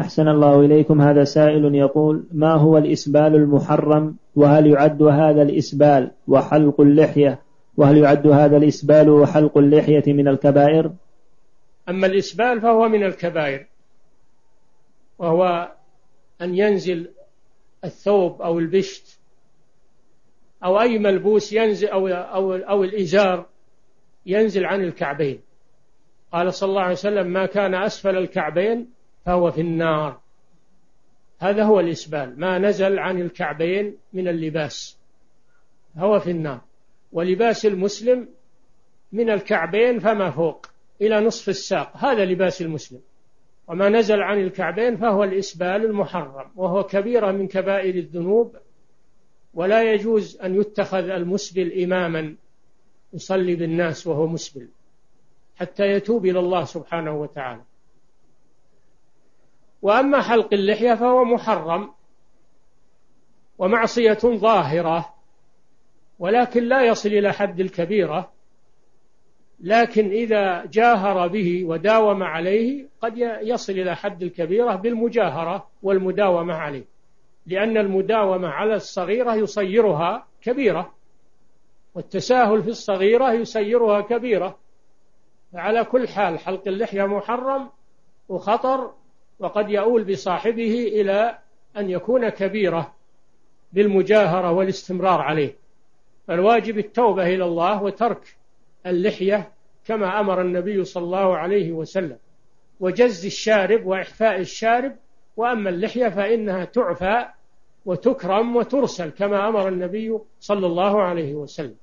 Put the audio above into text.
أحسن الله إليكم. هذا سائل يقول ما هو الإسبال المحرم؟ وهل يعد هذا الإسبال وحلق اللحية؟ وهل يعد هذا الإسبال وحلق اللحية من الكبائر؟ أما الإسبال فهو من الكبائر وهو أن ينزل الثوب أو البشت أو أي ملبوس ينزل أو أو أو الإزار ينزل عن الكعبين. قال صلى الله عليه وسلم ما كان أسفل الكعبين فهو في النار. هذا هو الإسبال. ما نزل عن الكعبين من اللباس. هو في النار. ولباس المسلم من الكعبين فما فوق إلى نصف الساق. هذا لباس المسلم. وما نزل عن الكعبين فهو الإسبال المحرم وهو كبيرة من كبائر الذنوب. ولا يجوز أن يتخذ المسبل إماما يصلي بالناس وهو مسبل حتى يتوب إلى الله سبحانه وتعالى. وأما حلق اللحية فهو محرم ومعصية ظاهرة ولكن لا يصل إلى حد الكبيرة لكن إذا جاهر به وداوم عليه قد يصل إلى حد الكبيرة بالمجاهرة والمداومة عليه لأن المداومة على الصغيرة يصيرها كبيرة والتساهل في الصغيرة يسيرها كبيرة فعلى كل حال حلق اللحية محرم وخطر وقد يؤول بصاحبه إلى أن يكون كبيرة بالمجاهرة والاستمرار عليه. فالواجب التوبة إلى الله وترك اللحية كما أمر النبي صلى الله عليه وسلم. وجز الشارب وإحفاء الشارب وأما اللحية فإنها تعفى وتكرم وترسل كما أمر النبي صلى الله عليه وسلم.